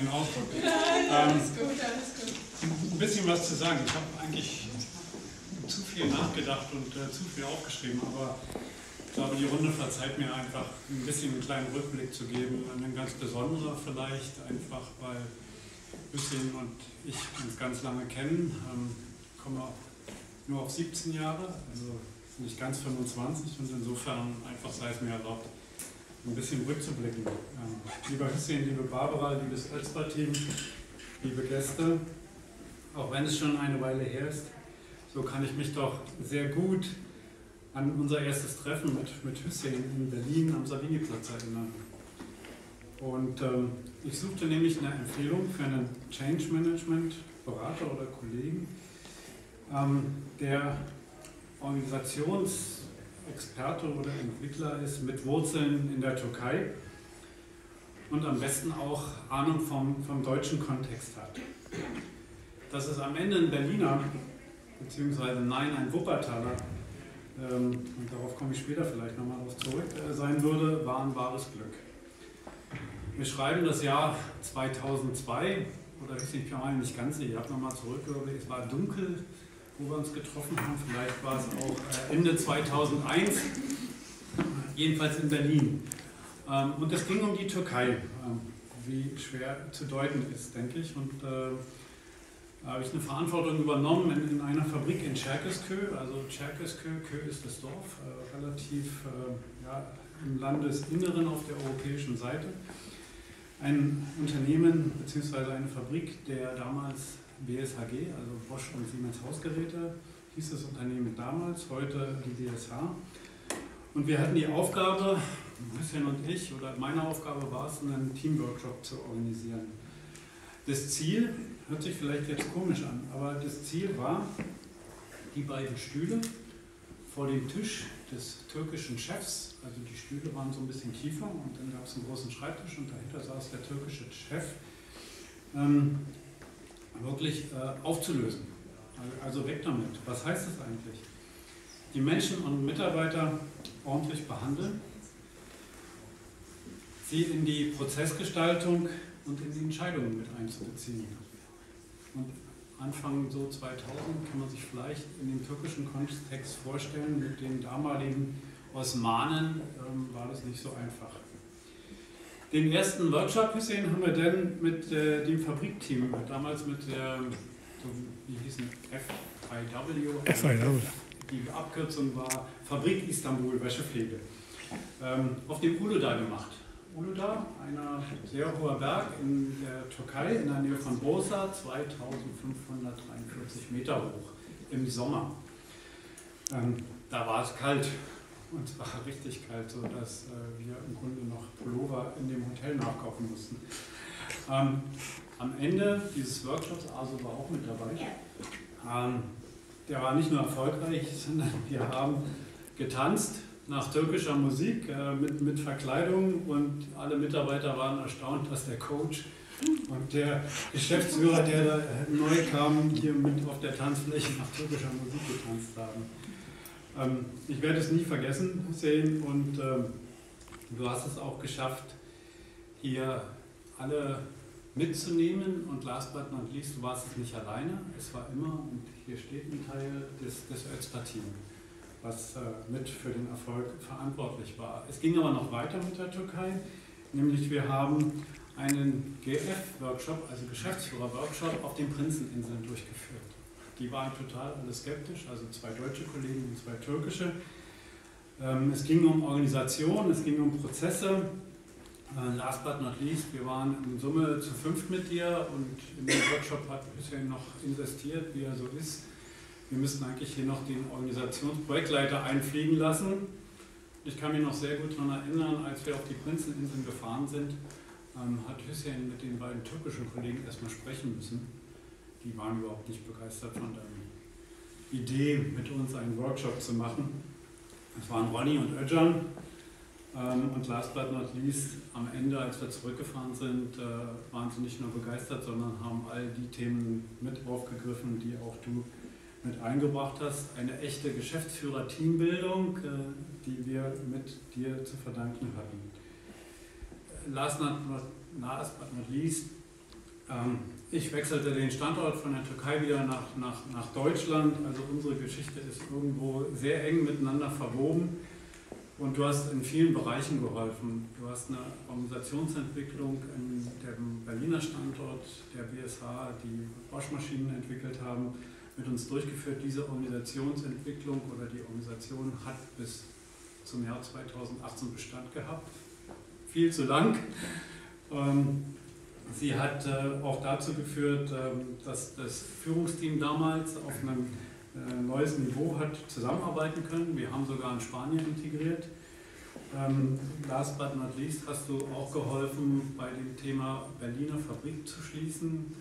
den Ausdruck. Ja, Ähm, alles gut, alles gut. ein bisschen was zu sagen. Ich habe eigentlich zu viel nachgedacht und äh, zu viel aufgeschrieben, aber ich glaube, die Runde verzeiht mir einfach ein bisschen einen kleinen Rückblick zu geben. Ein ganz besonderer vielleicht, einfach weil Hüssein und ich uns ganz lange kennen. Ähm, komme auch nur auf 17 Jahre, also nicht ganz 25 und insofern einfach sei es mir erlaubt, ein bisschen rückzublicken. Ähm, lieber Hüssein, liebe Barbara, liebes Özber-Team, liebe Gäste, auch wenn es schon eine Weile her ist, so kann ich mich doch sehr gut an unser erstes Treffen mit, mit Hüssein in Berlin am Savini-Platz erinnern. Und ähm, ich suchte nämlich eine Empfehlung für einen Change Management Berater oder Kollegen, ähm, der Organisationsexperte oder Entwickler ist mit Wurzeln in der Türkei und am besten auch Ahnung vom, vom deutschen Kontext hat. Dass es am Ende ein Berliner, beziehungsweise nein, ein Wuppertaler, ähm, und darauf komme ich später vielleicht nochmal darauf zurück, äh, sein würde, war ein wahres Glück. Wir schreiben das Jahr 2002, oder ist nicht mal nicht ganz ich habe nochmal zurückgehört, es war dunkel, wo wir uns getroffen haben, vielleicht war es auch äh, Ende 2001, jedenfalls in Berlin. Ähm, und es ging um die Türkei, ähm, wie schwer zu deuten ist, denke ich. Und äh, da habe ich eine Verantwortung übernommen in, in einer Fabrik in Çerkezköy. Also Çerkezköy, Kö ist das Dorf, äh, relativ ja, im Landesinneren auf der europäischen Seite. Ein Unternehmen bzw. eine Fabrik, der damals BSHG, also Bosch und Siemens Hausgeräte, hieß das Unternehmen damals, heute die DSH. Und wir hatten die Aufgabe, Hüsschen und ich, oder meine Aufgabe war es, einen Teamworkshop zu organisieren. Das Ziel, hört sich vielleicht jetzt komisch an, aber das Ziel war, die beiden Stühle vor dem Tisch des türkischen Chefs, also die Stühle waren so ein bisschen tiefer und dann gab es einen großen Schreibtisch und dahinter saß der türkische Chef, ähm, wirklich äh, aufzulösen. Also weg damit. Was heißt das eigentlich? Die Menschen und Mitarbeiter ordentlich behandeln, sie in die Prozessgestaltung und in die Entscheidungen mit einzubeziehen. Und Anfang so 2000 kann man sich vielleicht in dem türkischen Kontext vorstellen, mit den damaligen Osmanen ähm, war das nicht so einfach. Den ersten Workshop gesehen haben wir dann mit äh, dem Fabrikteam, damals mit der, so, wie hießen FIW. FIW. Die Abkürzung war Fabrik Istanbul Wäschepflege. Ähm, auf dem Uludağ gemacht. Uludağ, einer sehr hoher Berg in der Türkei, in der Nähe von Bursa, 2543 Meter hoch im Sommer. Ähm, da war es kalt und es war richtig kalt, sodass äh, wir im Grunde in dem Hotel nachkaufen mussten. Ähm, am Ende dieses Workshops, also war auch mit dabei, ähm, der war nicht nur erfolgreich, sondern wir haben getanzt nach türkischer Musik äh, mit, mit Verkleidung und alle Mitarbeiter waren erstaunt, dass der Coach und der Geschäftsführer, der da neu kam, hier mit auf der Tanzfläche nach türkischer Musik getanzt haben. Ähm, ich werde es nie vergessen sehen und ähm, du hast es auch geschafft, hier alle mitzunehmen und last but not least, du warst es nicht alleine, es war immer, und hier steht ein Teil des, des Özpa-Team, was äh, mit für den Erfolg verantwortlich war. Es ging aber noch weiter mit der Türkei, nämlich wir haben einen GF-Workshop, also Geschäftsführer-Workshop auf den Prinzeninseln durchgeführt. Die waren total alle skeptisch, also zwei deutsche Kollegen und zwei türkische. Ähm, es ging um Organisation, es ging um Prozesse. Äh, last but not least, wir waren in Summe zu fünft mit dir und in den Workshop hat Hüseyin noch investiert, wie er so ist. Wir müssten eigentlich hier noch den Organisationsprojektleiter einfliegen lassen. Ich kann mich noch sehr gut daran erinnern, als wir auf die Prinzeninseln gefahren sind, ähm, hat Hüseyin mit den beiden türkischen Kollegen erstmal sprechen müssen die waren überhaupt nicht begeistert von der Idee, mit uns einen Workshop zu machen. Es waren Ronny und Özcan. Ähm, und last but not least, am Ende, als wir zurückgefahren sind, äh, waren sie nicht nur begeistert, sondern haben all die Themen mit aufgegriffen, die auch du mit eingebracht hast. Eine echte Geschäftsführer-Teambildung, äh, die wir mit dir zu verdanken hatten. Last but not least, Ähm, ich wechselte den Standort von der Türkei wieder nach, nach, nach Deutschland. Also unsere Geschichte ist irgendwo sehr eng miteinander verwoben. Und du hast in vielen Bereichen geholfen. Du hast eine Organisationsentwicklung in dem Berliner Standort der BSH, die Waschmaschinen entwickelt haben, mit uns durchgeführt. Diese Organisationsentwicklung oder die Organisation hat bis zum Jahr 2018 Bestand gehabt. Viel zu lang. Ähm, sie hat äh, auch dazu geführt, ähm, dass das Führungsteam damals auf einem äh, neues Niveau hat zusammenarbeiten können. Wir haben sogar in Spanien integriert. Ähm, last but not least hast du auch geholfen, bei dem Thema Berliner Fabrik zu schließen.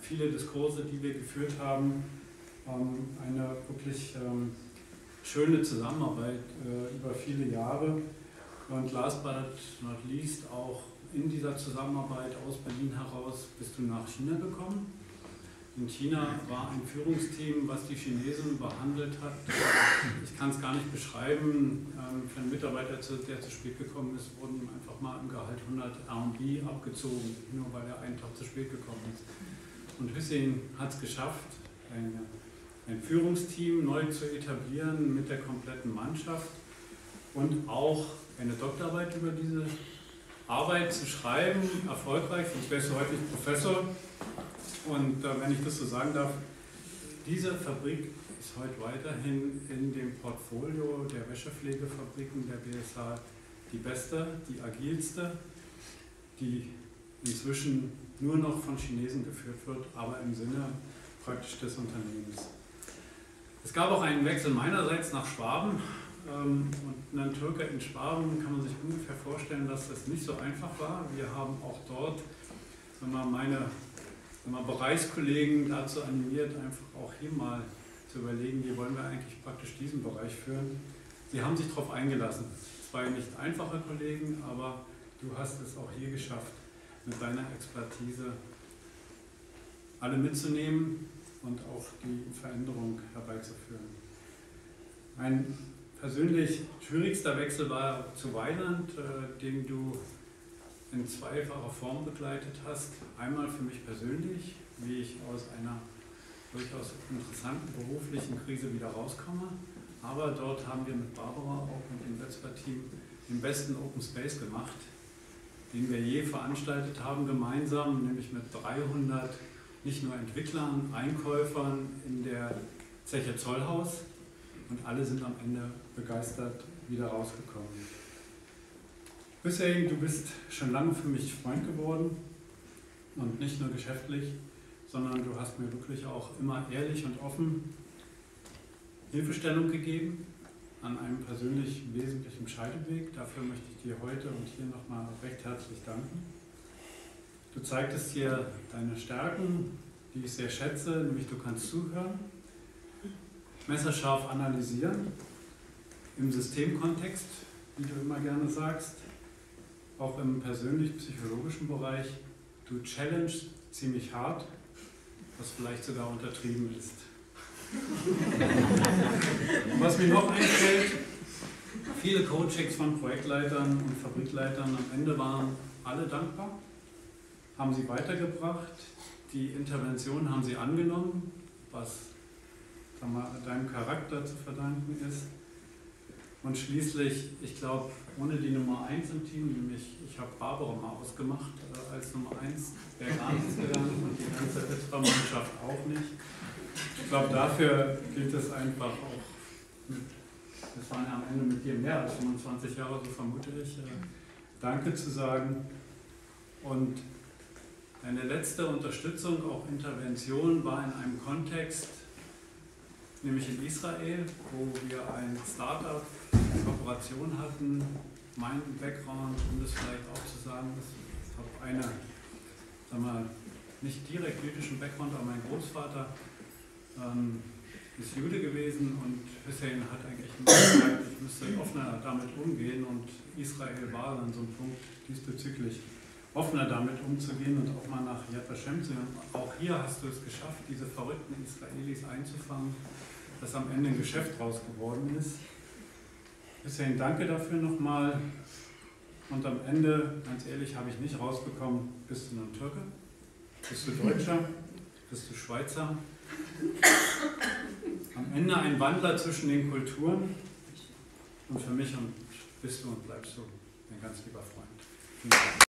Viele Diskurse, die wir geführt haben, eine wirklich ähm, schöne Zusammenarbeit äh, über viele Jahre. Und last but not least auch in dieser Zusammenarbeit aus Berlin heraus bist du nach China gekommen in China war ein Führungsteam, was die Chinesen behandelt hat. Ich kann es gar nicht beschreiben. Ähm, für einen Mitarbeiter, der zu spät gekommen ist, wurden ihm einfach mal im Gehalt 100 RMB abgezogen, nur weil er einen Tag zu spät gekommen ist. Und Hussein hat es geschafft, ein, ein Führungsteam neu zu etablieren mit der kompletten Mannschaft und auch eine Doktorarbeit über diese Arbeit zu schreiben, erfolgreich, sonst wärst du heute nicht Professor. Und äh, wenn ich das so sagen darf, diese Fabrik ist heute weiterhin in dem Portfolio der Wäschepflegefabriken der BSH die beste, die agilste, die inzwischen nur noch von Chinesen geführt wird, aber im Sinne praktisch des Unternehmens. Es gab auch einen Wechsel meinerseits nach Schwaben ähm, und einen Türke in Schwaben kann man sich ungefähr vorstellen, dass das nicht so einfach war. Wir haben auch dort sagen wir, meine mal, Bereichskollegen dazu animiert, einfach auch hier mal zu überlegen, wie wollen wir eigentlich praktisch diesen Bereich führen. Sie haben sich darauf eingelassen. Zwei nicht einfache Kollegen, aber du hast es auch hier geschafft, mit deiner Expertise alle mitzunehmen und auch die Veränderung herbeizuführen. Mein persönlich schwierigster Wechsel war zu Weiland, äh, den du in zweifacher Form begleitet hast. Einmal für mich persönlich, wie ich aus einer durchaus interessanten beruflichen Krise wieder rauskomme. Aber dort haben wir mit Barbara auch mit dem Wetzlar-Team den besten Open Space gemacht, den wir je veranstaltet haben gemeinsam, nämlich mit 300 nicht nur Entwicklern, Einkäufern in der Zeche Zollhaus und alle sind am Ende begeistert wieder rausgekommen. Hussein, du bist schon lange für mich Freund geworden und nicht nur geschäftlich, sondern du hast mir wirklich auch immer ehrlich und offen Hilfestellung gegeben an einem persönlich wesentlichen Scheideweg. Dafür möchte ich dir heute und hier nochmal recht herzlich danken. Du zeigtest hier deine Stärken, die ich sehr schätze, nämlich du kannst zuhören, messerscharf analysieren, im Systemkontext, wie du immer gerne sagst, auch im persönlich-psychologischen Bereich, du challenge ziemlich hart, was vielleicht sogar untertrieben ist. was mir noch einfällt, viele Coachings von Projektleitern und Fabrikleitern am Ende waren alle dankbar, haben sie weitergebracht, die Intervention haben sie angenommen, was deinem Charakter zu verdanken ist. Und schließlich, ich glaube, ohne die Nummer 1 im Team, nämlich ich habe Barbara mal ausgemacht äh, als Nummer 1, wäre gar nichts gegangen und die ganze Extra-Mannschaft auch nicht. Ich glaube, dafür gilt es einfach auch, es waren ja am Ende mit dir mehr als 25 Jahre, so vermute ich, äh, Danke zu sagen. Und eine letzte Unterstützung, auch Intervention, war in einem Kontext, nämlich in Israel, wo wir ein Startup Kooperation hatten. Mein Background, um das vielleicht auch zu sagen, ist, ich habe eine, sag mal, nicht direkt jüdischen Background, aber mein Großvater ähm, ist Jude gewesen und Hussein hat eigentlich gesagt, ich müsste offener damit umgehen und Israel war dann so ein Punkt diesbezüglich offener damit umzugehen und auch mal nach Yad Vashem zu gehen. Auch hier hast du es geschafft, diese verrückten Israelis einzufangen, dass am Ende ein Geschäft draus geworden ist. Hussein, danke dafür nochmal. Und am Ende, ganz ehrlich, habe ich nicht rausbekommen, bist du ein Türke? Bist du Deutscher? Bist du Schweizer? Am Ende ein Wandler zwischen den Kulturen. Und für mich bist du und bleibst du ein ganz lieber Freund.